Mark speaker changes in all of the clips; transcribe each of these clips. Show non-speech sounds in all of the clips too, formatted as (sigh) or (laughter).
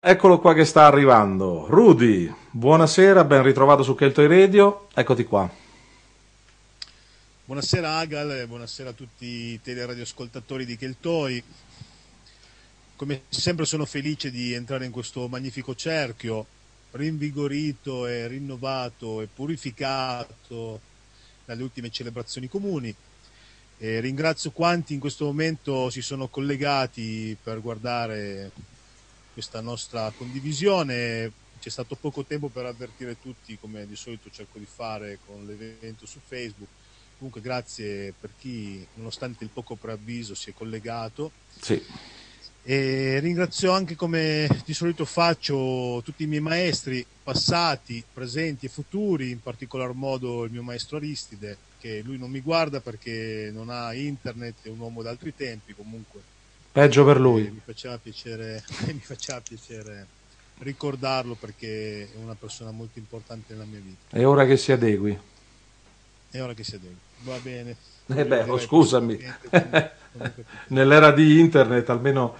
Speaker 1: Eccolo qua che sta arrivando. Rudy, buonasera, ben ritrovato su Keltoy Radio. Eccoti qua.
Speaker 2: Buonasera Agal buonasera a tutti i teleradioascoltatori di Keltoy. Come sempre sono felice di entrare in questo magnifico cerchio, rinvigorito e rinnovato e purificato dalle ultime celebrazioni comuni. E ringrazio quanti in questo momento si sono collegati per guardare questa nostra condivisione. C'è stato poco tempo per avvertire tutti, come di solito cerco di fare con l'evento su Facebook. Comunque grazie per chi, nonostante il poco preavviso, si è collegato.
Speaker 1: Sì.
Speaker 2: E ringrazio anche come di solito faccio tutti i miei maestri passati, presenti e futuri, in particolar modo il mio maestro Aristide, che lui non mi guarda perché non ha internet, è un uomo d'altri tempi comunque
Speaker 1: Peggio per lui.
Speaker 2: mi faceva piacere, (laughs) mi faceva piacere ricordarlo perché è una persona molto importante nella mia vita.
Speaker 1: È ora che si adegui.
Speaker 2: È ora che si adegua. Va bene.
Speaker 1: Eh beh, oh, scusami. (laughs) Nell'era di internet almeno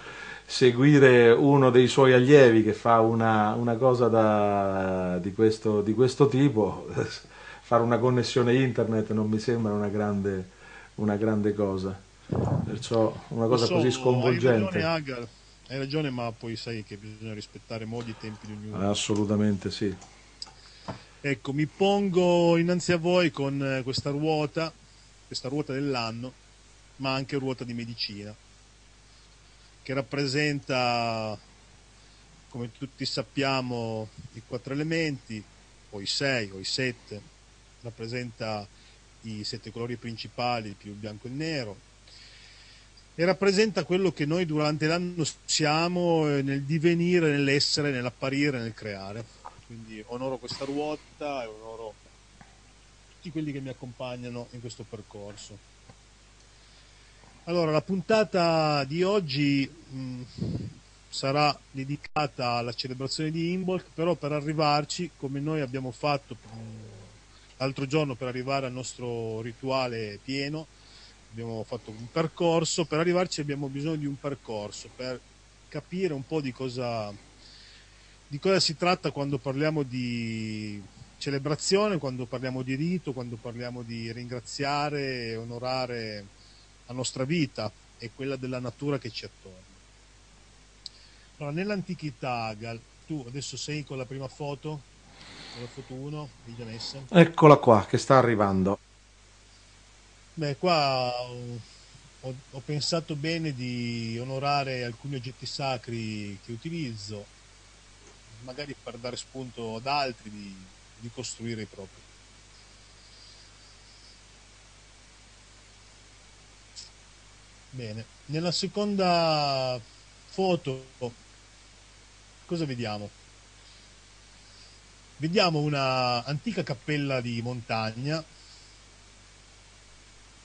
Speaker 1: seguire uno dei suoi allievi che fa una, una cosa da- di, questo, di questo tipo, (laughs) fare una connessione internet non mi sembra una grande, una grande cosa. Perciò una cosa
Speaker 2: so,
Speaker 1: così
Speaker 2: Hai
Speaker 1: sconvolgente.
Speaker 2: ragione, Agar. Hai ragione, ma poi sai che bisogna rispettare modi e tempi di ognuno.
Speaker 1: Assolutamente sì.
Speaker 2: Ecco, mi pongo innanzi a voi con eh, questa ruota, questa ruota dell'anno, ma anche ruota di medicina, che rappresenta, come tutti sappiamo, i quattro elementi, o i sei, o i sette, rappresenta i sette colori principali più il bianco e il nero, e rappresenta quello che noi durante l'anno siamo eh, nel divenire, nell'essere, nell'apparire, nel creare. Quindi onoro questa ruota e onoro tutti quelli che mi accompagnano in questo percorso. Allora, la puntata di oggi mh, sarà dedicata alla celebrazione di Imbolc, però per arrivarci, come noi abbiamo fatto mh, l'altro giorno per arrivare al nostro rituale pieno, abbiamo fatto un percorso, per arrivarci abbiamo bisogno di un percorso, per capire un po' di cosa, di cosa si tratta quando parliamo di celebrazione, quando parliamo di rito, quando parliamo di ringraziare e onorare la nostra vita e quella della natura che ci attorno. Allora, nell'antichità, Gal, tu adesso sei con la prima foto, con la foto 1, hai già messa?
Speaker 1: Eccola qua che sta arrivando.
Speaker 2: Beh, qua ho, ho- pensato bene di onorare alcuni oggetti sacri che utilizzo, magari per dare spunto ad altri di, di costruire i propri. Bene, nella seconda foto cosa vediamo? Vediamo una antica cappella di montagna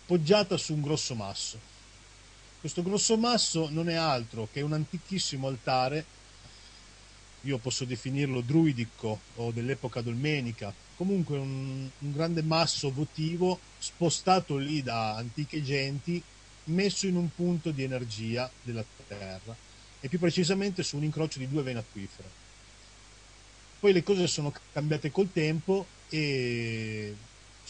Speaker 2: poggiata su un grosso masso. Questo grosso masso non è altro che un antichissimo altare, io posso definirlo druidico o dell'epoca dolmenica, comunque un, un grande masso votivo spostato lì da antiche genti, messo in un punto di energia della terra e più precisamente su un incrocio di due vene acquifere. Poi le cose sono cambiate col tempo e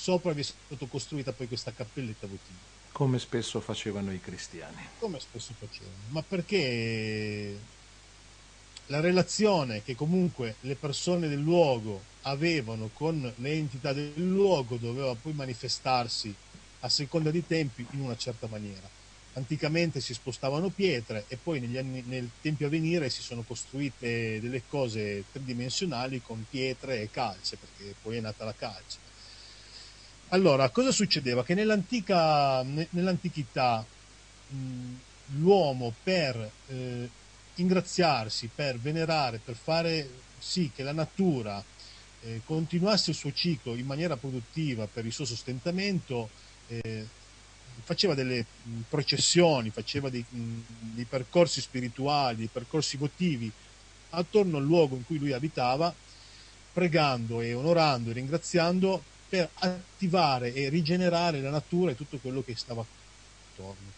Speaker 2: sopra vi è stata costruita poi questa cappelletta votiva
Speaker 1: Come spesso facevano i cristiani.
Speaker 2: come spesso facevano, ma perché la relazione che comunque le persone del luogo avevano con le entità del luogo doveva poi manifestarsi a seconda di tempi in una certa maniera. Anticamente si spostavano pietre e poi negli anni, nel tempi a venire si sono costruite delle cose tridimensionali con pietre e calce, perché poi è nata la calce. Allora, cosa succedeva? Che nell'antica, ne- nell'antichità mh, l'uomo per eh, ingraziarsi, per venerare, per fare sì che la natura eh, continuasse il suo ciclo in maniera produttiva per il suo sostentamento, eh, faceva delle mh, processioni, faceva dei, mh, dei percorsi spirituali, dei percorsi votivi attorno al luogo in cui lui abitava, pregando e onorando e ringraziando per attivare e rigenerare la natura e tutto quello che stava attorno.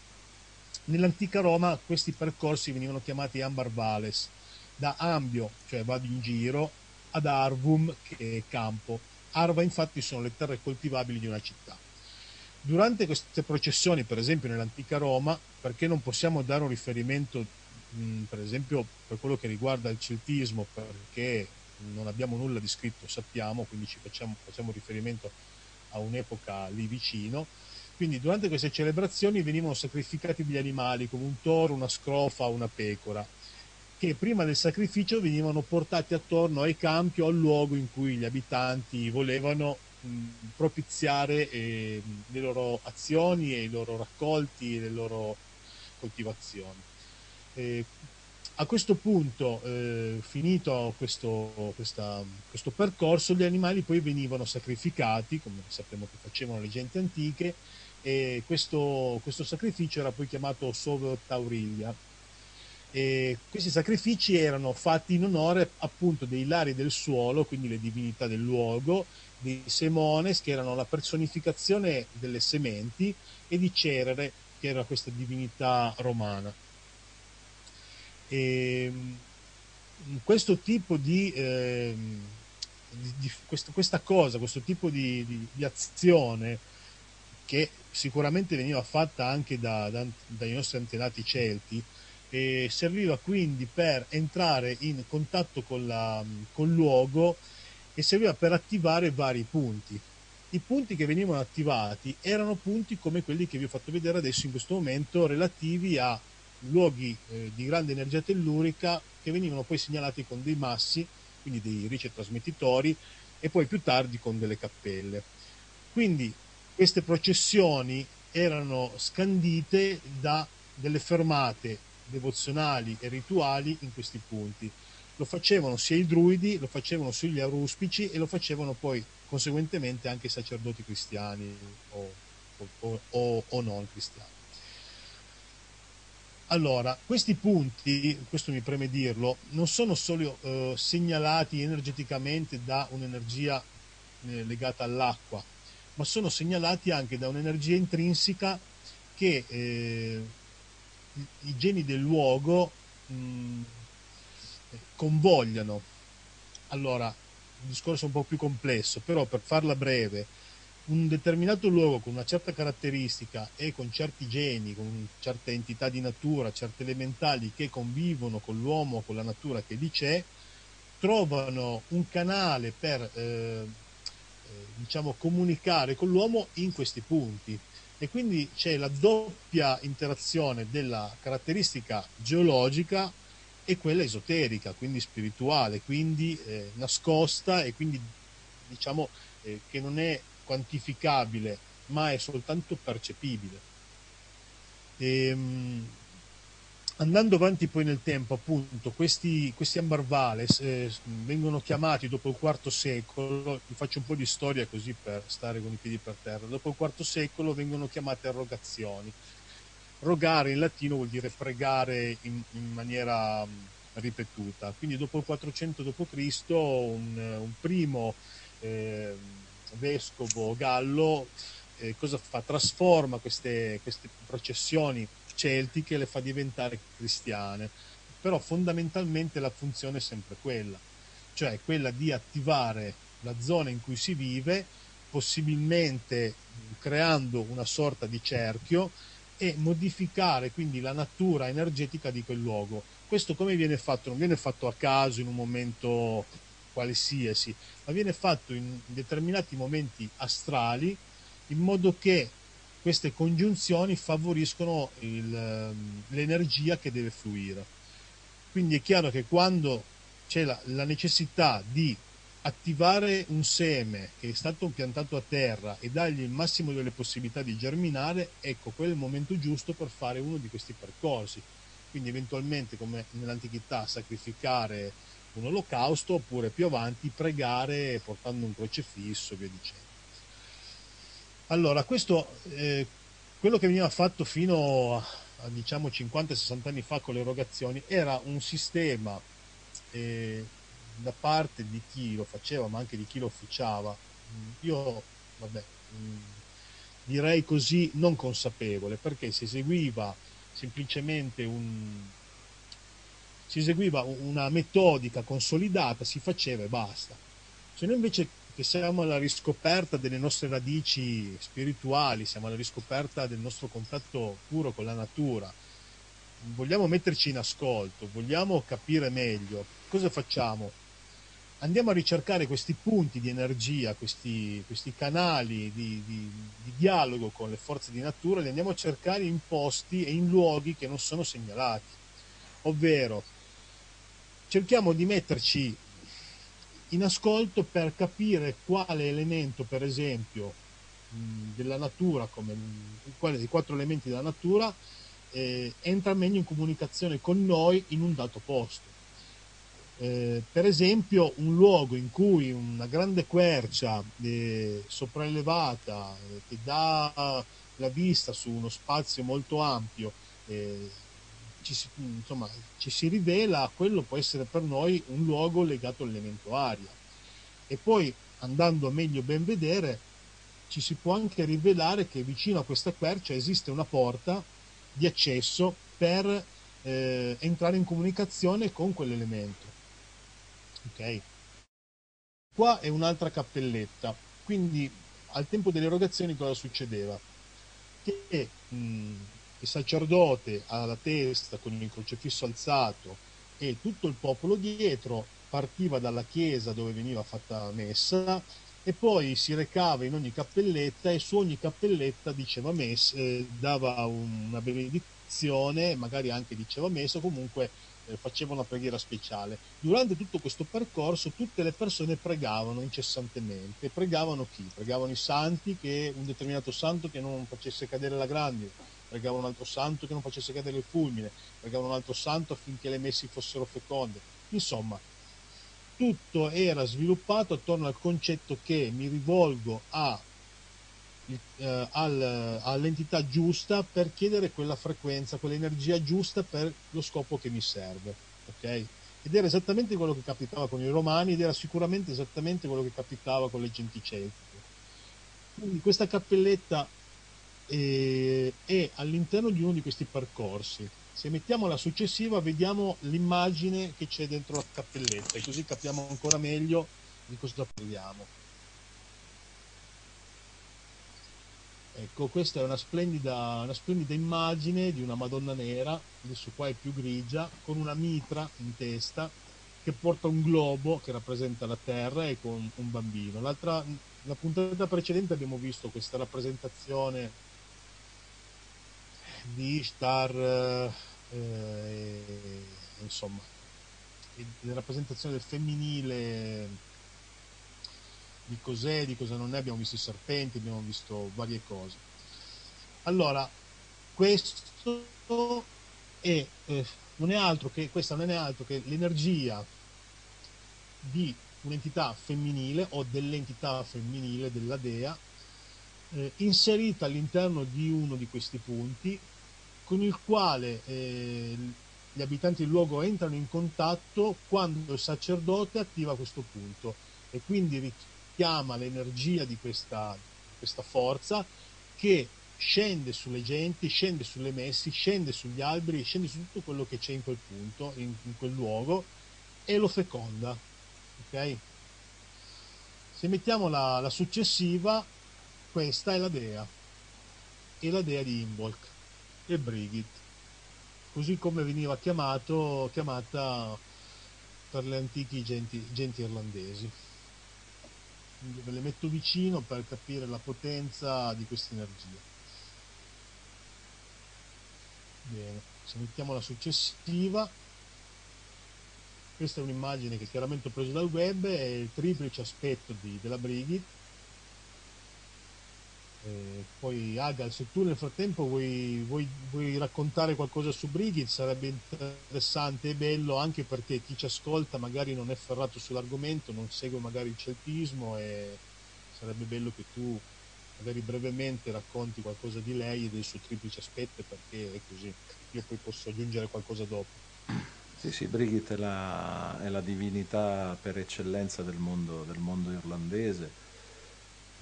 Speaker 2: Nell'antica Roma questi percorsi venivano chiamati ambar vales, da ambio, cioè vado in giro, ad arvum, che è campo. Arva infatti sono le terre coltivabili di una città. Durante queste processioni, per esempio nell'antica Roma, perché non possiamo dare un riferimento, mh, per esempio per quello che riguarda il celtismo, perché non abbiamo nulla di scritto, sappiamo, quindi ci facciamo, facciamo riferimento a un'epoca lì vicino. Quindi durante queste celebrazioni venivano sacrificati degli animali come un toro, una scrofa, una pecora, che prima del sacrificio venivano portati attorno ai campi o al luogo in cui gli abitanti volevano propiziare eh, le loro azioni e i loro raccolti e le loro coltivazioni. Eh, a questo punto, eh, finito questo, questa, questo, percorso, gli animali poi venivano sacrificati, come sappiamo che facevano le genti antiche, e questo, questo sacrificio era poi chiamato Sove Taurilia. E questi sacrifici erano fatti in onore appunto dei lari del suolo, quindi le divinità del luogo, di Semones, che erano la personificazione delle sementi, e di Cerere, che era questa divinità romana. E questo tipo di, eh, di, di questo, questa cosa, questo tipo di, di, azione che sicuramente veniva fatta anche da, da, dai nostri antenati celti, e serviva quindi per entrare in contatto con, la, col luogo e serviva per attivare vari punti. I punti che venivano attivati erano punti come quelli che vi ho fatto vedere adesso in questo momento relativi a luoghi eh, di grande energia tellurica che venivano poi segnalati con dei massi, quindi dei ricetrasmettitori e poi più tardi con delle cappelle. Quindi queste processioni erano scandite da delle fermate devozionali e rituali in questi punti lo facevano sia i druidi, lo facevano sia gli aruspici e lo facevano poi conseguentemente anche i sacerdoti cristiani o, o, o, o non cristiani. Allora, questi punti, questo mi preme dirlo, non sono solo eh, segnalati energeticamente da un'energia eh, legata all'acqua, ma sono segnalati anche da un'energia intrinseca che eh, i geni del luogo mh, convogliano. Allora, il discorso è un po' più complesso, però per farla breve, un determinato luogo con una certa caratteristica e con certi geni, con certe entità di natura, certe elementali che convivono con l'uomo, con la natura che lì c'è, trovano un canale per eh, eh diciamo, comunicare con l'uomo in questi punti. E quindi c'è la doppia interazione della caratteristica geologica e quella esoterica, quindi spirituale, quindi eh, nascosta e quindi diciamo eh, che non è quantificabile, ma è soltanto percepibile. E, ehm, andando avanti poi nel tempo, appunto, questi, questi ambarvales eh, vengono chiamati dopo il IV secolo, vi faccio un po' di storia così per stare con i piedi per terra, dopo il IV secolo vengono chiamate arrogazioni rogare in latino vuol dire pregare in, in maniera mm, ripetuta. Quindi dopo il 400 d.C. Un, un primo eh, vescovo gallo eh, cosa fa? Trasforma queste, queste processioni celtiche le fa diventare cristiane. Però fondamentalmente la funzione è sempre quella, cioè quella di attivare la zona in cui si vive, possibilmente creando una sorta di cerchio e modificare quindi la natura energetica di quel luogo. Questo come viene fatto? Non viene fatto a caso in un momento qualsiasi, ma viene fatto in determinati momenti astrali in modo che queste congiunzioni favoriscono il, ehm, l'energia che deve fluire. Quindi è chiaro che quando c'è la, la necessità di attivare un seme che è stato piantato a terra e dargli il massimo delle possibilità di germinare, ecco, il momento giusto per fare uno di questi percorsi. Quindi eventualmente, come nell'antichità, sacrificare un olocausto oppure più avanti pregare portando un crocefisso e via dicendo. Allora, questo, eh, quello che veniva fatto fino a, a diciamo 50-60 anni fa con le erogazioni era un sistema eh, da parte di chi lo faceva, ma anche di chi lo officiava, mm, io, vabbè, mm, direi così non consapevole, perché si eseguiva semplicemente un, si eseguiva una metodica consolidata, si faceva e basta. Se noi invece che siamo alla riscoperta delle nostre radici spirituali, siamo alla riscoperta del nostro contatto puro con la natura, vogliamo metterci in ascolto, vogliamo capire meglio, cosa facciamo? Andiamo a ricercare questi punti di energia, questi, questi canali di, di, di, dialogo con le forze di natura, li andiamo a cercare in posti e in luoghi che non sono segnalati. Ovvero, cerchiamo di metterci in ascolto per capire quale elemento, per esempio, della natura, come quale dei quattro elementi della natura, eh, entra meglio in comunicazione con noi in un dato posto. Eh, per esempio un luogo in cui una grande quercia eh, sopraelevata eh, che dà la vista su uno spazio molto ampio eh, ci si, insomma, ci si rivela, quello può essere per noi un luogo legato all'elemento aria. E poi andando a meglio ben vedere, ci si può anche rivelare che vicino a questa quercia esiste una porta di accesso per eh, entrare in comunicazione con quell'elemento. Ok? Qua è un'altra cappelletta, quindi al tempo delle erogazioni cosa succedeva? Che mh, il sacerdote alla testa con il crocefisso alzato e tutto il popolo dietro partiva dalla chiesa dove veniva fatta messa e poi si recava in ogni cappelletta e su ogni cappelletta diceva messa, eh, dava una benedizione, magari anche diceva messa, comunque eh, faceva una preghiera speciale. Durante tutto questo percorso tutte le persone pregavano incessantemente. Pregavano chi? Pregavano i santi che un determinato santo che non facesse cadere la grandine pregavano un altro santo che non facesse cadere il fulmine, pregavano un altro santo affinché le messi fossero feconde. Insomma, tutto era sviluppato attorno al concetto che mi rivolgo a, eh, al, all'entità giusta per chiedere quella frequenza, quell'energia giusta per lo scopo che mi serve. Okay? Ed era esattamente quello che capitava con i romani ed era sicuramente esattamente quello che capitava con le genti celtiche. Quindi questa cappelletta e, e all'interno di uno di questi percorsi. Se mettiamo la successiva vediamo l'immagine che c'è dentro la cappelletta e così capiamo ancora meglio di cosa parliamo. Ecco, questa è una splendida, una splendida immagine di una Madonna nera, adesso qua è più grigia, con una mitra in testa che porta un globo che rappresenta la terra e con un bambino. L'altra, la puntata precedente abbiamo visto questa rappresentazione di Ishtar, eh, eh, insomma, la rappresentazione del femminile, di cos'è, di cosa non è, abbiamo visto i serpenti, abbiamo visto varie cose. Allora, questo è, eh, non è altro che, questa non è altro che l'energia di un'entità femminile o dell'entità femminile della dea eh, inserita all'interno di uno di questi punti con il quale eh, gli abitanti del luogo entrano in contatto quando il sacerdote attiva questo punto e quindi richiama l'energia di questa, questa forza che scende sulle genti, scende sulle messi, scende sugli alberi, scende su tutto quello che c'è in quel punto, in, in quel luogo e lo feconda. Okay? Se mettiamo la, la successiva, questa è la dea, è la dea di Imbolc e Brigitte, così come veniva chiamato, chiamata per le antiche genti, genti irlandesi. Ve le metto vicino per capire la potenza di questa energia. Bene, se mettiamo la successiva, questa è un'immagine che chiaramente ho preso dal web, è il triplice aspetto di, della Brigitte, eh, poi Agal, se tu nel frattempo vuoi, vuoi, vuoi, raccontare qualcosa su Brigid sarebbe interessante e bello anche perché chi ci ascolta magari non è ferrato sull'argomento, non segue magari il celtismo e sarebbe bello che tu magari brevemente racconti qualcosa di lei e del suo triplice aspetto perché è così, io poi posso aggiungere qualcosa dopo.
Speaker 1: Sì, sì, Brigitte è la, è la divinità per eccellenza del mondo, del mondo irlandese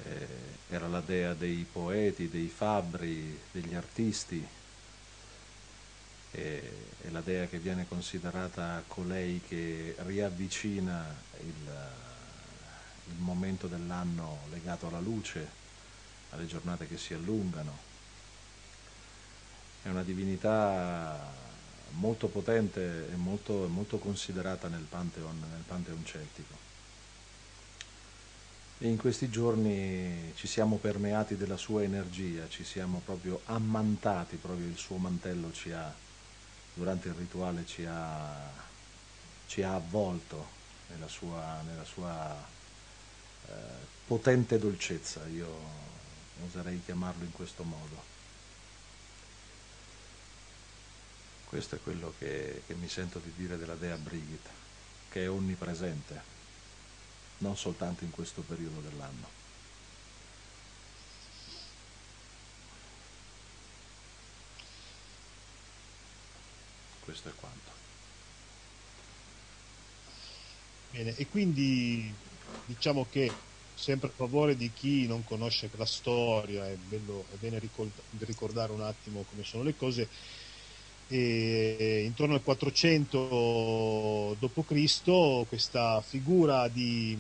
Speaker 1: eh, era la dea dei poeti, dei fabbri, degli artisti. è, è la dea che viene considerata colei che riavvicina il, il momento dell'anno legato alla luce, alle giornate che si allungano. È una divinità molto potente e molto, molto considerata nel Pantheon, nel Pantheon celtico. E in questi giorni ci siamo permeati della sua energia, ci siamo proprio ammantati, proprio il suo mantello ci ha, durante il rituale ci ha, ci ha avvolto nella sua, nella sua eh, potente dolcezza, io oserei chiamarlo in questo modo. Questo è quello che, che mi sento di dire della Dea Brigid, che è onnipresente, non soltanto in questo periodo dell'anno. Questo è quanto.
Speaker 2: Bene, e quindi diciamo che sempre a favore di chi non conosce la storia, è, bello, è bene ricordare un attimo come sono le cose, e intorno al 400 d.C. questa figura di,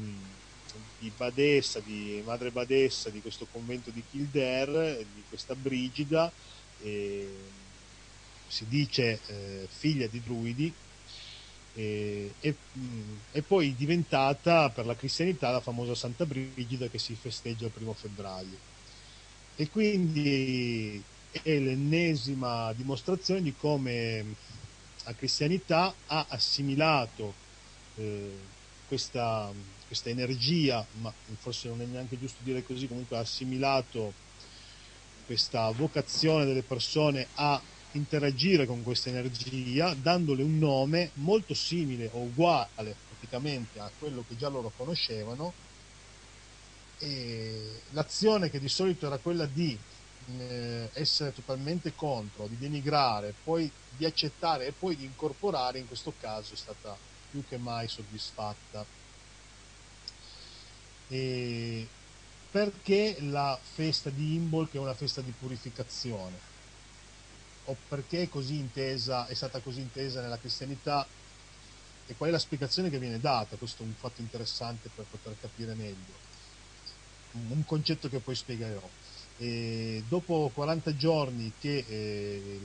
Speaker 2: di, badessa, di madre badessa di questo convento di Kildare, di questa Brigida, eh, si dice eh, figlia di druidi, e, e, e, poi diventata per la cristianità la famosa Santa Brigida che si festeggia il primo febbraio. E quindi è l'ennesima dimostrazione di come la cristianità ha assimilato eh, questa, questa, energia, ma forse non è neanche giusto dire così, comunque ha assimilato questa vocazione delle persone a interagire con questa energia, dandole un nome molto simile o uguale praticamente a quello che già loro conoscevano. E l'azione che di solito era quella di eh, essere totalmente contro, di denigrare, poi di accettare e poi di incorporare, in questo caso è stata più che mai soddisfatta. E perché la festa di Imbolc è una festa di purificazione? O perché così intesa, è stata così intesa nella cristianità? E qual è la spiegazione che viene data? Questo è un fatto interessante per poter capire meglio. Un concetto che poi spiegherò. E dopo 40 giorni che eh,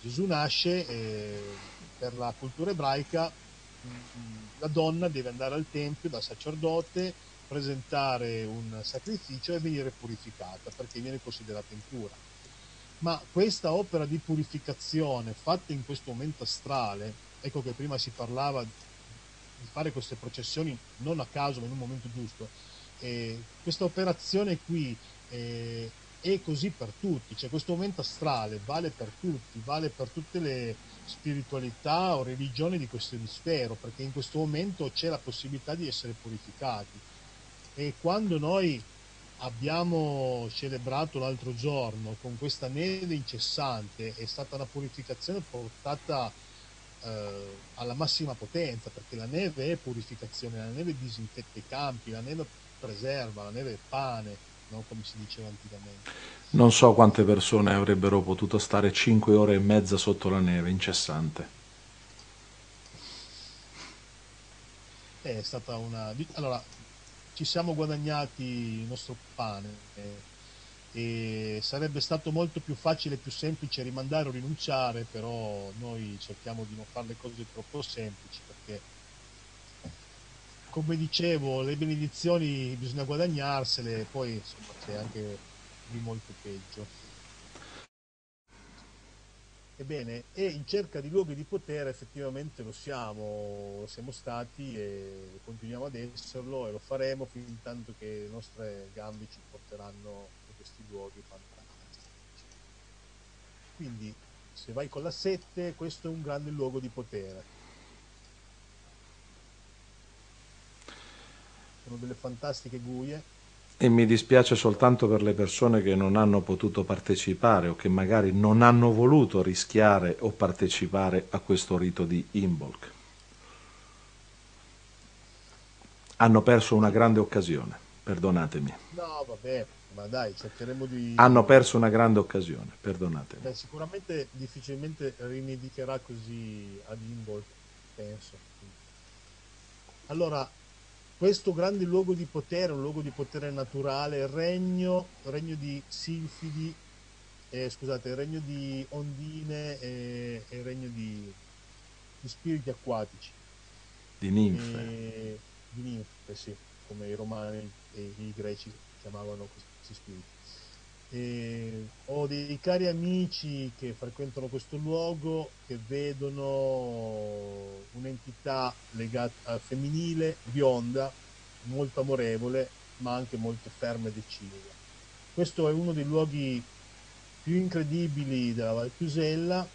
Speaker 2: Gesù nasce, eh, per la cultura ebraica mm, la donna deve andare al tempio dal sacerdote, presentare un sacrificio e venire purificata perché viene considerata impura. Ma questa opera di purificazione fatta in questo momento astrale, ecco che prima si parlava di fare queste processioni non a caso ma in un momento giusto, eh, questa operazione qui eh, è così per tutti, cioè questo momento astrale vale per tutti, vale per tutte le spiritualità o religioni di questo emisfero, perché in questo momento c'è la possibilità di essere purificati. E quando noi abbiamo celebrato l'altro giorno con questa neve incessante, è stata una purificazione portata eh, alla massima potenza, perché la neve è purificazione, la neve disinfetta i campi, la neve preserva, la neve è pane no? come si diceva anticamente.
Speaker 1: Non so quante persone avrebbero potuto stare 5 ore e mezza sotto la neve, incessante.
Speaker 2: È stata una... Allora, ci siamo guadagnati il nostro pane eh, e sarebbe stato molto più facile e più semplice rimandare o rinunciare, però noi cerchiamo di non fare le cose troppo semplici perché come dicevo, le benedizioni bisogna guadagnarsele, poi insomma c'è anche di molto peggio. Ebbene, e in cerca di luoghi di potere effettivamente lo siamo, lo siamo stati e continuiamo ad esserlo e lo faremo fin tanto che le nostre gambe ci porteranno in questi luoghi fantastici. Quindi, se vai con la 7, questo è un grande luogo di potere sono delle fantastiche guie.
Speaker 1: E mi dispiace soltanto per le persone che non hanno potuto partecipare o che magari non hanno voluto rischiare o partecipare a questo rito di Imbolc. Hanno perso una grande occasione, perdonatemi.
Speaker 2: No, vabbè, ma dai, cercheremo di...
Speaker 1: Hanno perso una grande occasione, perdonatemi.
Speaker 2: Beh, sicuramente difficilmente rinedicherà così ad Imbolc, penso. Allora, questo grande luogo di potere, un luogo di potere naturale, regno, regno di Silfidi, eh, scusate, regno di ondine e, e regno di, di, spiriti acquatici.
Speaker 1: Di ninfe. E,
Speaker 2: di ninfe, sì, come i romani e i greci chiamavano questi spiriti. E ho dei cari amici che frequentano questo luogo che vedono un'entità legata femminile, bionda, molto amorevole, ma anche molto ferma e decisa. Questo è uno dei luoghi più incredibili della Valchiusella.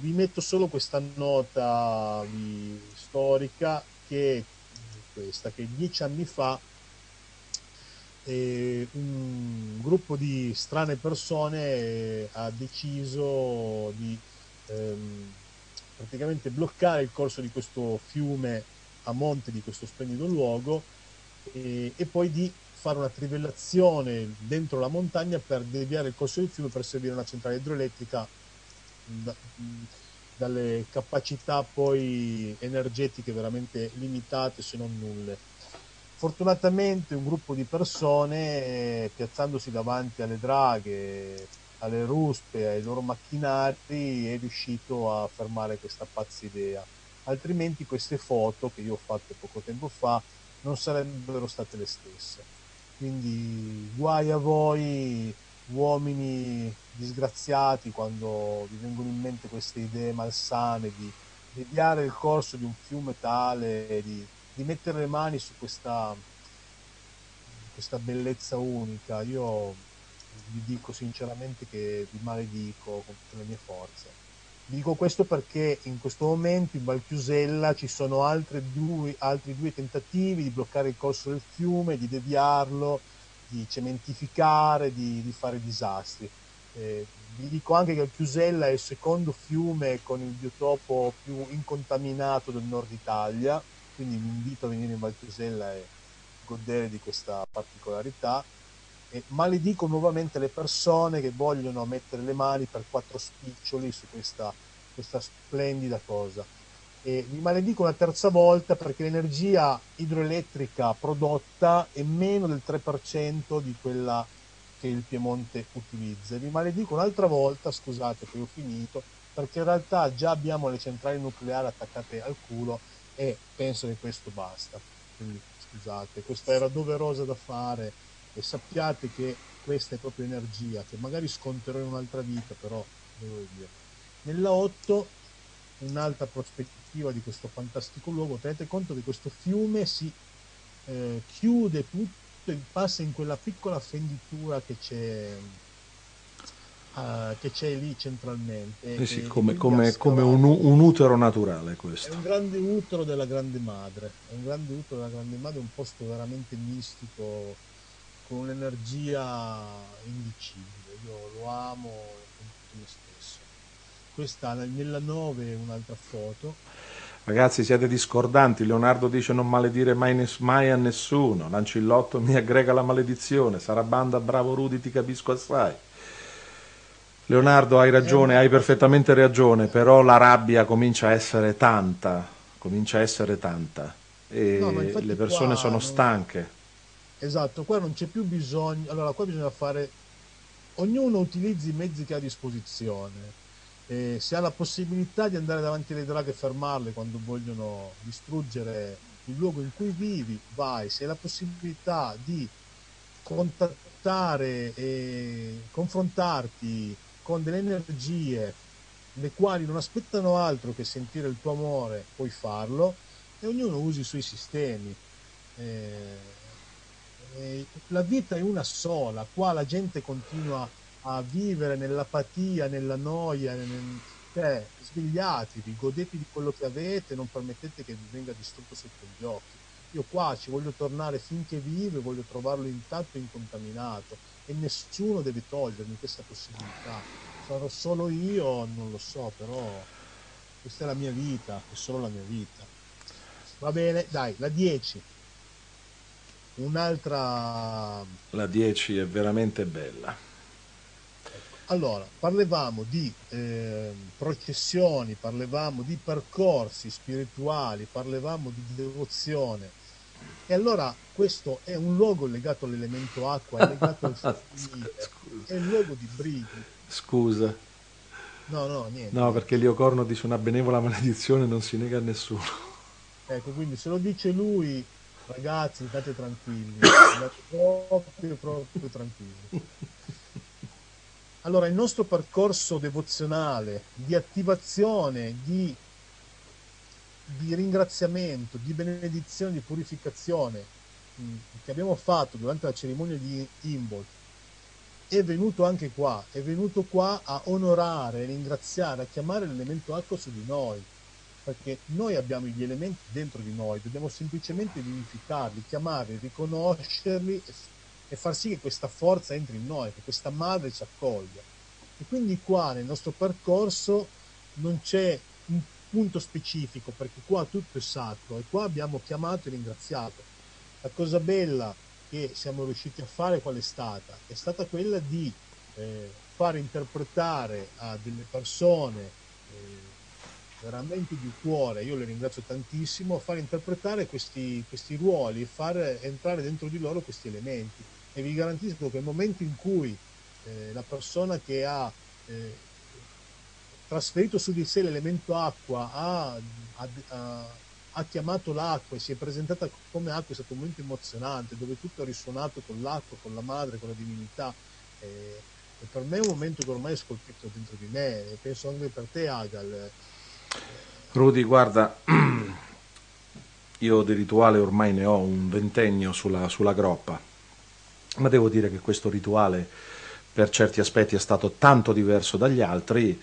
Speaker 2: Vi metto solo questa nota storica che questa, che dieci anni fa eh, un gruppo di strane persone eh, ha deciso di ehm, praticamente bloccare il corso di questo fiume a monte di questo splendido luogo e, e poi di fare una trivellazione dentro la montagna per deviare il corso del fiume per servire una centrale idroelettrica da, dalle capacità poi energetiche veramente limitate se non nulle Fortunatamente un gruppo di persone, eh, piazzandosi davanti alle draghe, alle ruspe, ai loro macchinari, è riuscito a fermare questa pazza idea. Altrimenti queste foto che io ho fatto poco tempo fa non sarebbero state le stesse. Quindi guai a voi uomini disgraziati quando vi vengono in mente queste idee malsane di deviare il corso di un fiume tale di di mettere le mani su questa, questa bellezza unica. Io vi dico sinceramente che vi maledico con tutte le mie forze. Dico questo perché in questo momento in Valchiusella ci sono due, altri due tentativi di bloccare il corso del fiume, di deviarlo, di cementificare, di, di fare disastri. Eh, vi dico anche che Valchiusella è il secondo fiume con il biotopo più incontaminato del nord Italia, quindi vi invito a venire in Valtusella e godere di questa particolarità e maledico nuovamente le persone che vogliono mettere le mani per quattro spiccioli su questa, questa splendida cosa e vi maledico una terza volta perché l'energia idroelettrica prodotta è meno del 3% di quella che il Piemonte utilizza. Vi maledico un'altra volta, scusate che ho finito, perché in realtà già abbiamo le centrali nucleari attaccate al culo e penso che questo basta. Quindi scusate, questa era doverosa da fare e sappiate che questa è proprio energia che magari sconterò in un'altra vita, però devo dire. Nella 8 un'altra prospettiva di questo fantastico luogo, tenete conto che questo fiume si eh, chiude tutto e passa in quella piccola fenditura che c'è uh, che c'è lì centralmente.
Speaker 1: Eh sì, come, come, come un, un, utero naturale questo.
Speaker 2: È un grande utero della grande madre, è un grande utero della grande madre, un posto veramente mistico, con un'energia indicibile. Io lo amo con tutto me stesso. Questa nella 9 è un'altra foto.
Speaker 1: Ragazzi, siete discordanti. Leonardo dice non maledire mai, ness- mai a nessuno. Lancillotto mi aggrega la maledizione. Sarabanda, bravo Rudy, ti capisco assai. Leonardo, hai ragione, hai perfettamente ragione, però la rabbia comincia a essere tanta, comincia a essere tanta e no, le persone sono non... stanche.
Speaker 2: Esatto, qua non c'è più bisogno, allora qua bisogna fare, ognuno utilizzi i mezzi che ha a disposizione, e se ha la possibilità di andare davanti alle draghe e fermarle quando vogliono distruggere il luogo in cui vivi, vai, se hai la possibilità di contattare e confrontarti con delle energie le quali non aspettano altro che sentire il tuo amore, puoi farlo e ognuno usi i suoi sistemi. Eh, la vita è una sola, qua la gente continua a vivere nell'apatia, nella noia, nel, cioè, svegliatevi, godetevi di quello che avete, non permettete che vi venga distrutto sotto gli occhi. Io qua ci voglio tornare finché vivo e voglio trovarlo intatto e incontaminato e nessuno deve togliermi questa possibilità. Sarò solo io, non lo so, però questa è la mia vita, è solo la mia vita. Va bene, dai, la 10. un'altra...
Speaker 1: La 10 è veramente bella.
Speaker 2: Allora, parlavamo di eh, processioni, parlavamo di percorsi spirituali, parlavamo di devozione. E allora questo è un luogo legato all'elemento acqua, è legato al (laughs) femminile, è un luogo di brighi.
Speaker 1: Scusa.
Speaker 2: No, no, niente.
Speaker 1: No, perché Liocorno dice una benevola maledizione non si nega a nessuno.
Speaker 2: Ecco, quindi se lo dice lui, ragazzi, state tranquilli, (laughs) state proprio, proprio tranquilli. Allora, il nostro percorso devozionale di attivazione, di, di ringraziamento, di benedizione, di purificazione mh, che abbiamo fatto durante la cerimonia di Imbolc è venuto anche qua, è venuto qua a onorare, ringraziare, a chiamare l'elemento acqua su di noi, perché noi abbiamo gli elementi dentro di noi, dobbiamo semplicemente vivificarli, chiamarli, riconoscerli e far sì che questa forza entri in noi, che questa madre ci accoglia. E quindi qua nel nostro percorso non c'è punto specifico, perché qua tutto è sacro e qua abbiamo chiamato e ringraziato. La cosa bella che siamo riusciti a fare qual è stata? È stata quella di eh, far interpretare a delle persone eh, veramente di cuore, io le ringrazio tantissimo, far interpretare questi, questi ruoli, far entrare dentro di loro questi elementi. E vi garantisco che nel momento in cui eh, la persona che ha eh, trasferito su di sé l'elemento acqua ha, ha, ha chiamato l'acqua e si è presentata come acqua, è stato un momento emozionante dove tutto ha risuonato con l'acqua, con la madre, con la divinità. E, e per me è un momento che ormai è scolpito dentro di me e penso anche per te Agal.
Speaker 1: Rudy, guarda, (clears throat) io di rituale ormai ne ho un ventennio sulla, sulla groppa, ma devo dire che questo rituale per certi aspetti è stato tanto diverso dagli altri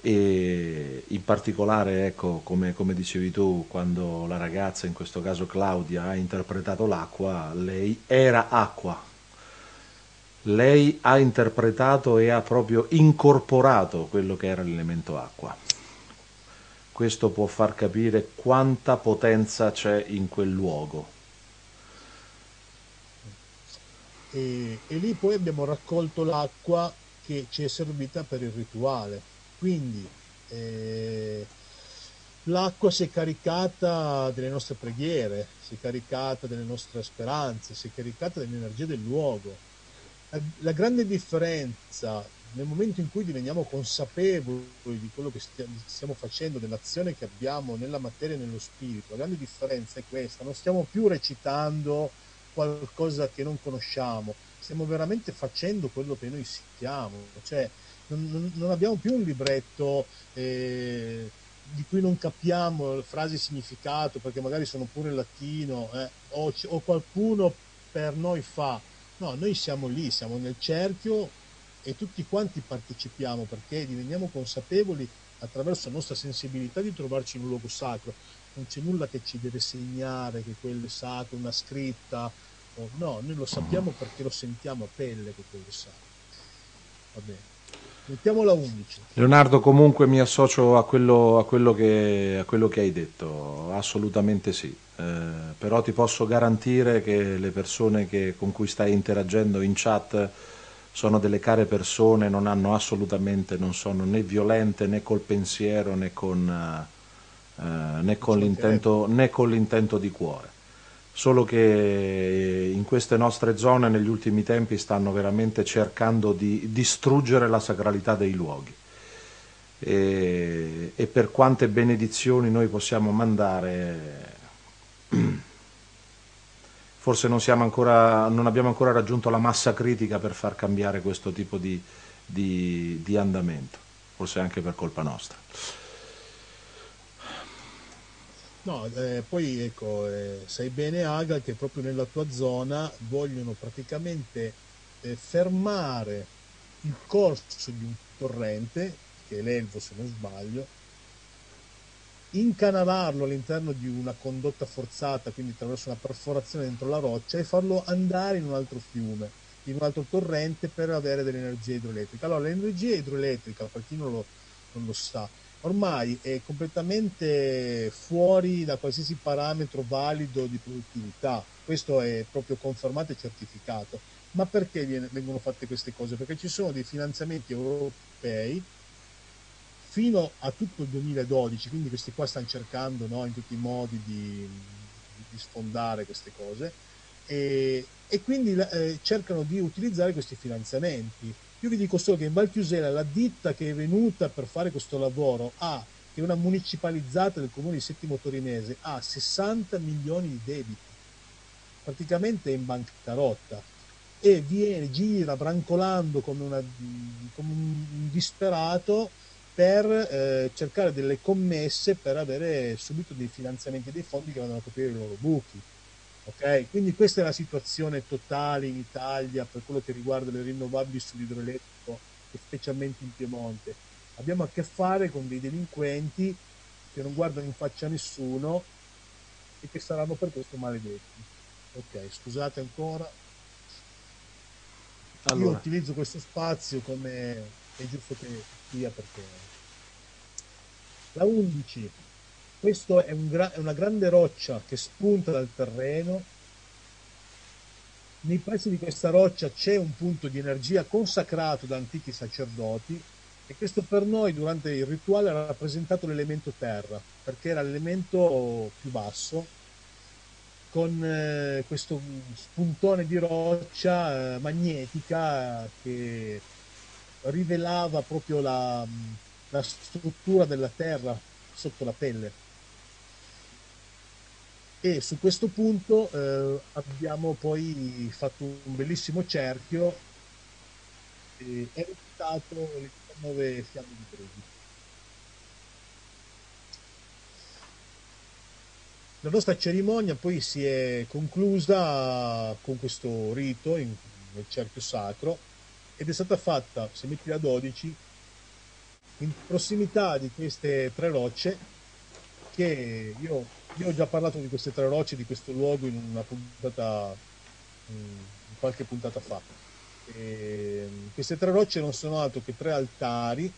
Speaker 1: e in particolare, ecco, come, come, dicevi tu, quando la ragazza, in questo caso Claudia, ha interpretato l'acqua, lei era acqua. Lei ha interpretato e ha proprio incorporato quello che era l'elemento acqua. Questo può far capire quanta potenza c'è in quel luogo.
Speaker 2: E, e lì poi abbiamo raccolto l'acqua che ci è servita per il rituale quindi eh, l'acqua si è caricata delle nostre preghiere, si è caricata delle nostre speranze, si è caricata dell'energia del luogo. La, la grande differenza nel momento in cui diveniamo consapevoli di quello che stiamo facendo, dell'azione che abbiamo nella materia e nello spirito, la grande differenza è questa, non stiamo più recitando qualcosa che non conosciamo, stiamo veramente facendo quello che noi siamo, cioè non, non abbiamo più un libretto eh, di cui non capiamo frasi e significato perché magari sono pure in latino eh, o, o qualcuno per noi fa. No, noi siamo lì, siamo nel cerchio e tutti quanti partecipiamo perché diveniamo consapevoli attraverso la nostra sensibilità di trovarci in un luogo sacro. Non c'è nulla che ci deve segnare che quello è sacro, una scritta. no, noi lo sappiamo perché lo sentiamo a pelle che quello è sacro. Va bene. Mettiamola 11.
Speaker 1: Leonardo, comunque mi associo a quello, a quello, che, a quello che, hai detto, assolutamente sì. Eh, però ti posso garantire che le persone che, con cui stai interagendo in chat sono delle care persone, non hanno assolutamente, non sono né violente né col pensiero né con, eh, né con, l'intento, né con l'intento di cuore solo che in queste nostre zone negli ultimi tempi stanno veramente cercando di distruggere la sacralità dei luoghi. E, e per quante benedizioni noi possiamo mandare, forse non, ancora, non, abbiamo ancora raggiunto la massa critica per far cambiare questo tipo di, di, di andamento, forse anche per colpa nostra.
Speaker 2: No, eh, poi ecco, eh, sai bene Aga che proprio nella tua zona vogliono praticamente eh, fermare il corso di un torrente, che è l'Elvo se non sbaglio, incanalarlo all'interno di una condotta forzata, quindi attraverso una perforazione dentro la roccia e farlo andare in un altro fiume, in un altro torrente per avere dell'energia idroelettrica. Allora l'energia idroelettrica, per chi non lo, non lo sa, ormai è completamente fuori da qualsiasi parametro valido di produttività. Questo è proprio confermato e certificato. Ma perché viene, vengono fatte queste cose? Perché ci sono dei finanziamenti europei fino a tutto il 2012, quindi questi qua stanno cercando no, in tutti i modi di, di sfondare queste cose e, e quindi eh, cercano di utilizzare questi finanziamenti. Io vi dico solo che in Val Chiusela la ditta che è venuta per fare questo lavoro ha, che è una municipalizzata del comune di Settimo Torinese, ha 60 milioni di debiti, praticamente è in bancarotta e viene, gira brancolando come, una, come un disperato per eh, cercare delle commesse per avere subito dei finanziamenti dei fondi che vanno a coprire i loro buchi. Okay? Quindi questa è la situazione totale in Italia per quello che riguarda le rinnovabili sull'idroelettrico, specialmente in Piemonte. Abbiamo a che fare con dei delinquenti che non guardano in faccia a nessuno e che saranno per questo maledetti. Ok, scusate ancora. Allora. Io utilizzo questo spazio come è giusto che sia perché la 11. Questo è, un gra- è una grande roccia che spunta dal terreno. Nei pressi di questa roccia c'è un punto di energia consacrato da antichi sacerdoti e questo per noi durante il rituale ha rappresentato l'elemento terra, perché era l'elemento più basso, con eh, questo spuntone di roccia eh, magnetica che rivelava proprio la, la struttura della terra sotto la pelle. E su questo punto eh, abbiamo poi fatto un bellissimo cerchio e è risultato le 19 fiamme di credi. La nostra cerimonia poi si è conclusa con questo rito in, nel cerchio sacro ed è stata fatta, se metti la 12, in prossimità di queste tre rocce che io, io, ho già parlato di queste tre rocce, di questo luogo in una puntata, in qualche puntata fa. E queste tre rocce non sono altro che tre altari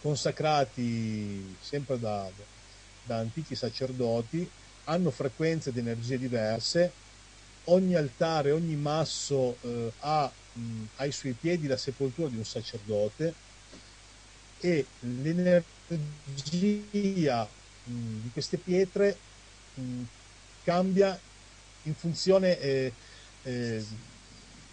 Speaker 2: consacrati sempre da, da antichi sacerdoti, hanno frequenze ed energie diverse, ogni altare, ogni masso eh, ha mh, ai suoi piedi la sepoltura di un sacerdote, e l'energia di queste pietre mh, cambia in funzione eh, eh,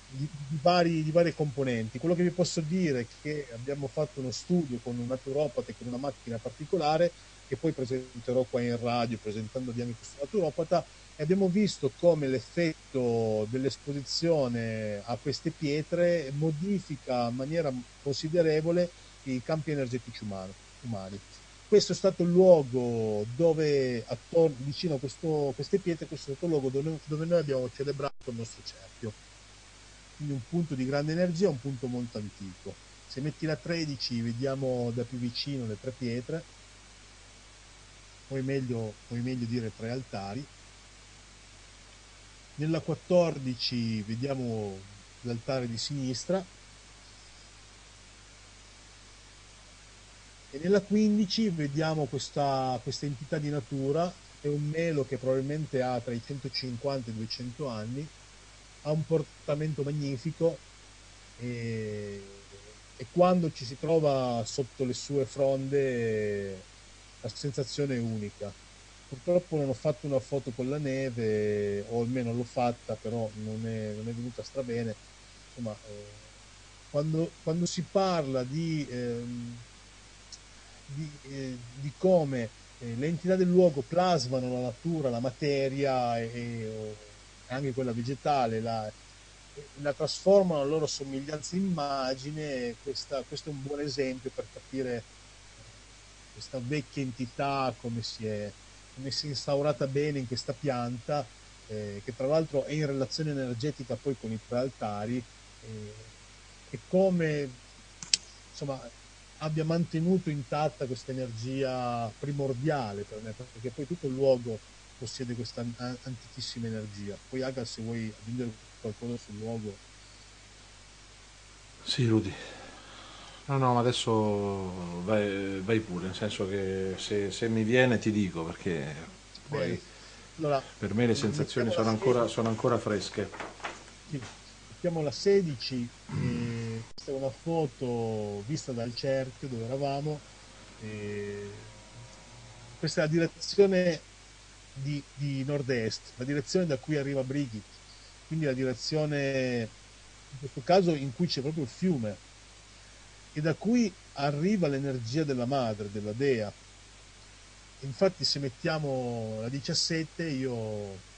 Speaker 2: di, di, vari, di, varie componenti. Quello che vi posso dire è che abbiamo fatto uno studio con un naturopata con una macchina particolare che poi presenterò qua in radio presentando Diami questo naturopata e abbiamo visto come l'effetto dell'esposizione a queste pietre modifica in maniera considerevole i campi energetici umano, umani. Questo è stato il luogo dove, attorno, vicino a questo, queste pietre, questo è stato il luogo dove, dove noi abbiamo celebrato il nostro cerchio. Quindi un punto di grande energia, un punto molto antico. Se metti la 13 vediamo da più vicino le tre pietre, o meglio, o è meglio dire tre altari. Nella 14 vediamo l'altare di sinistra, E nella 15 vediamo questa, questa entità di natura, è un melo che probabilmente ha tra i 150 e i 200 anni, ha un portamento magnifico e, e quando ci si trova sotto le sue fronde la sensazione è unica. Purtroppo non ho fatto una foto con la neve, o almeno l'ho fatta, però non è, non è venuta strabene. Insomma, eh, quando, quando, si parla di... Ehm, di, eh, di come eh, le entità del luogo plasmano la natura, la materia e, e anche quella vegetale, la, la trasformano a loro somiglianza in immagine, questa, questo è un buon esempio per capire questa vecchia entità come si è, come si è instaurata bene in questa pianta, eh, che tra l'altro è in relazione energetica poi con i tre altari, eh, e come insomma abbia mantenuto intatta questa energia primordiale per me, perché poi tutto il luogo possiede questa antichissima energia. Poi Aga, se vuoi aggiungere qualcosa sul luogo.
Speaker 1: Sì, Rudy. No, no, ma adesso vai, vai pure, nel senso che se, se, mi viene ti dico, perché poi allora, per me le sensazioni sono ancora, sono ancora, fresche.
Speaker 2: Mettiamo la 16, eh, questa è una foto vista dal cerchio dove eravamo, eh, questa è la direzione di, di nord-est, la direzione da cui arriva Brigitte, quindi la direzione, in questo caso, in cui c'è proprio il fiume, e da cui arriva l'energia della madre, della dea. Infatti se mettiamo la 17 io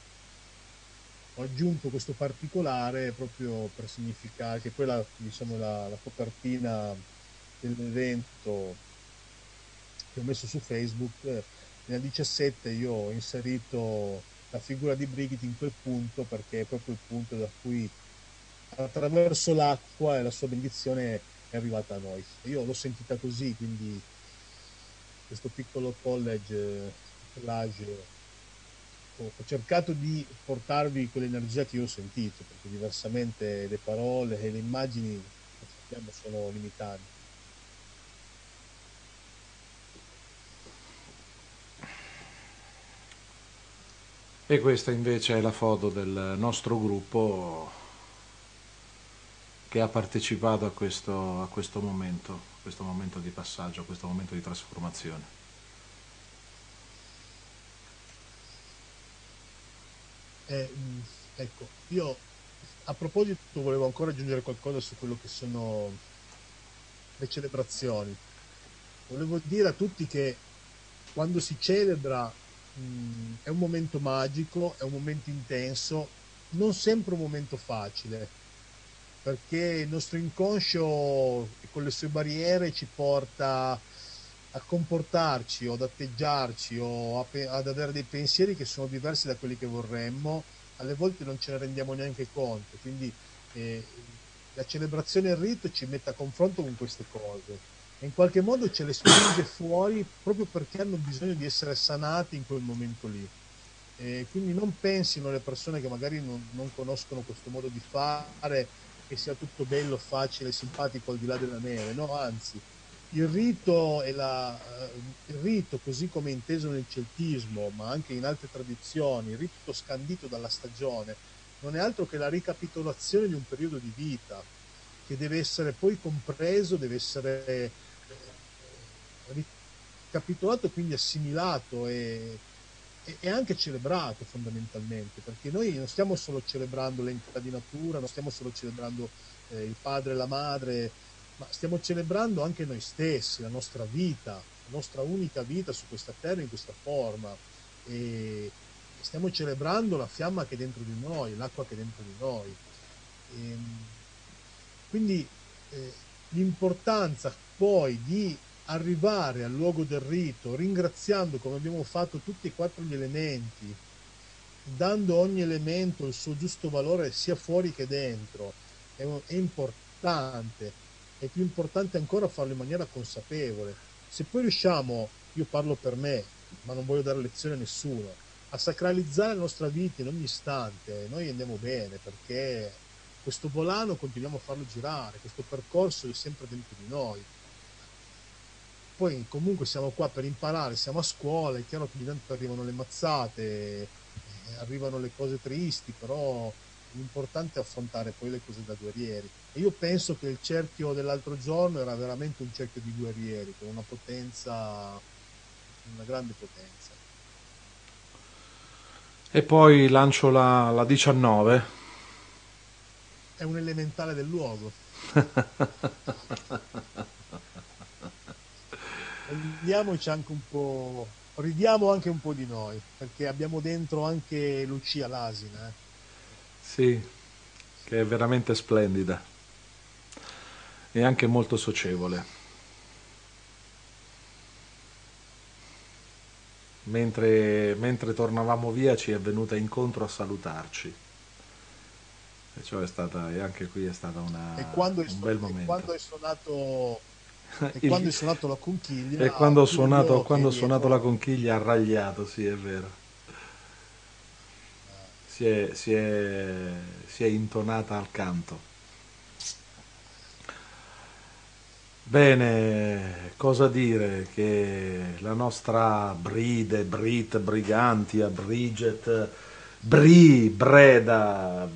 Speaker 2: ho aggiunto questo particolare proprio per significare che poi la, diciamo, la, la copertina dell'evento che ho messo su Facebook nel 17 io ho inserito la figura di Brigitte in quel punto perché è proprio il punto da cui attraverso l'acqua e la sua benedizione è arrivata a noi. Io l'ho sentita così, quindi questo piccolo college, collage, ho cercato di portarvi quell'energia che io ho sentito, perché diversamente le parole e le immagini sappiamo sono limitanti.
Speaker 1: E questa invece è la foto del nostro gruppo che ha partecipato a questo, a questo momento, a questo momento di passaggio, a questo momento di trasformazione.
Speaker 2: Eh, ecco, io a proposito volevo ancora aggiungere qualcosa su quello che sono le celebrazioni. Volevo dire a tutti che quando si celebra mh, è un momento magico, è un momento intenso, non sempre un momento facile, perché il nostro inconscio con le sue barriere ci porta a comportarci o ad atteggiarci o a ad avere dei pensieri che sono diversi da quelli che vorremmo, alle volte non ce ne rendiamo neanche conto, quindi eh, la celebrazione e il rito ci mette a confronto con queste cose e in qualche modo ce le spinge fuori proprio perché hanno bisogno di essere sanati in quel momento lì. E quindi non pensino le persone che magari non, non conoscono questo modo di fare che sia tutto bello, facile, simpatico al di là della neve, no, anzi, il rito, la, il rito, così come inteso nel celtismo, ma anche in altre tradizioni, il rito scandito dalla stagione, non è altro che la ricapitolazione di un periodo di vita che deve essere poi compreso, deve essere ricapitolato e quindi assimilato e, e, e, anche celebrato fondamentalmente, perché noi non stiamo solo celebrando l'entità di natura, non stiamo solo celebrando eh, il padre e la madre, ma stiamo celebrando anche noi stessi, la nostra vita, la nostra unica vita su questa terra in questa forma. E stiamo celebrando la fiamma che è dentro di noi, l'acqua che è dentro di noi. E, ehm, quindi eh, l'importanza poi di arrivare al luogo del rito ringraziando come abbiamo fatto tutti e quattro gli elementi, dando ogni elemento il suo giusto valore sia fuori che dentro, è, è importante, è più importante ancora farlo in maniera consapevole. Se poi riusciamo, io parlo per me, ma non voglio dare lezione a nessuno, a sacralizzare la nostra vita in ogni istante, noi andiamo bene perché questo volano continuiamo a farlo girare, questo percorso è sempre dentro di noi poi comunque siamo qua per imparare, siamo a scuola, è chiaro che ogni tanto arrivano le mazzate, eh, arrivano le cose tristi, però l'importante è affrontare poi le cose da guerrieri. E io penso che il cerchio dell'altro giorno era veramente un cerchio di guerrieri, con una potenza, una grande potenza.
Speaker 1: E poi lancio la, la 19.
Speaker 2: È un elementale del luogo. (laughs) Andiamoci anche un po', ridiamo anche un po' di noi, perché abbiamo dentro anche Lucia l'asina. Eh.
Speaker 1: Sì, che è veramente splendida e anche molto socievole. Mentre, mentre, tornavamo via ci è venuta incontro a salutarci. E cioè è stata, e anche qui è stato una, un bel momento.
Speaker 2: quando è suonato (laughs) e quando è suonato la conchiglia
Speaker 1: e quando ho suonato, quando ho suonato la conchiglia ha ragliato sì è vero si è, si è, si è intonata al canto Bene, cosa dire? Che la nostra Bride, Brit, Brigantia, Bridget, Bri, Breda,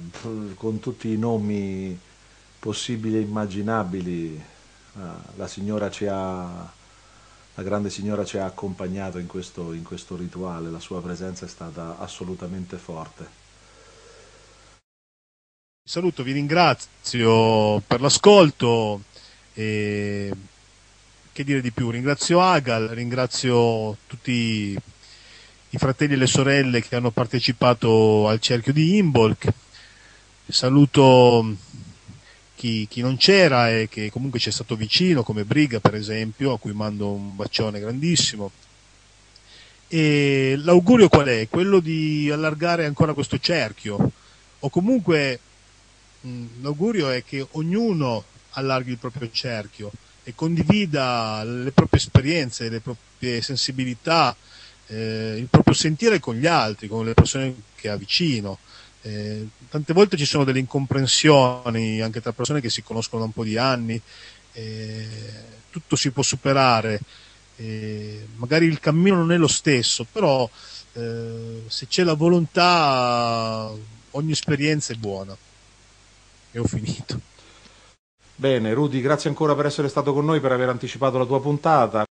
Speaker 1: con tutti i nomi possibili e immaginabili, ah, la signora ci ha la grande signora ci ha accompagnato in questo, in questo rituale, la sua presenza è stata assolutamente forte.
Speaker 2: Vi saluto, vi ringrazio per l'ascolto e che dire di più? Ringrazio Agal, ringrazio tutti i fratelli e le sorelle che hanno partecipato al cerchio di Imbolc. Saluto chi, chi, non c'era e che comunque ci è stato vicino, come Briga per esempio, a cui mando un bacione grandissimo. E l'augurio qual è? Quello di allargare ancora questo cerchio, o comunque l'augurio è che ognuno allarghi il proprio cerchio e condivida le proprie esperienze, le proprie sensibilità, eh, il proprio sentire con gli altri, con le persone che ha vicino. Eh, tante volte ci sono delle incomprensioni anche tra persone che si conoscono da un po' di anni, eh, tutto si può superare, eh, magari il cammino non è lo stesso, però eh, se c'è la volontà ogni esperienza è buona. E ho finito.
Speaker 1: Bene, Rudy, grazie ancora per essere stato con noi, per aver anticipato la tua puntata.